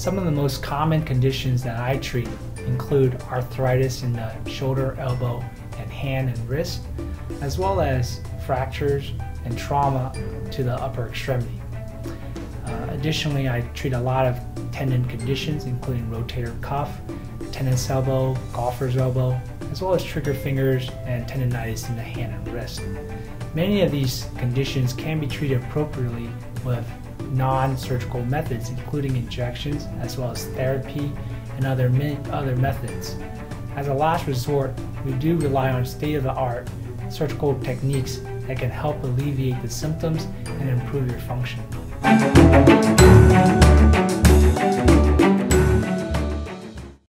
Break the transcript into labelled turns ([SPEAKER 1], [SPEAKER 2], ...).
[SPEAKER 1] Some of the most common conditions that I treat include arthritis in the shoulder, elbow, and hand and wrist, as well as fractures and trauma to the upper extremity. Uh, additionally, I treat a lot of tendon conditions, including rotator cuff, tennis elbow, golfer's elbow, as well as trigger fingers and tendonitis in the hand and wrist. Many of these conditions can be treated appropriately with non-surgical methods, including injections, as well as therapy and other, other methods. As a last resort, we do rely on state-of-the-art surgical techniques that can help alleviate the symptoms and improve your function.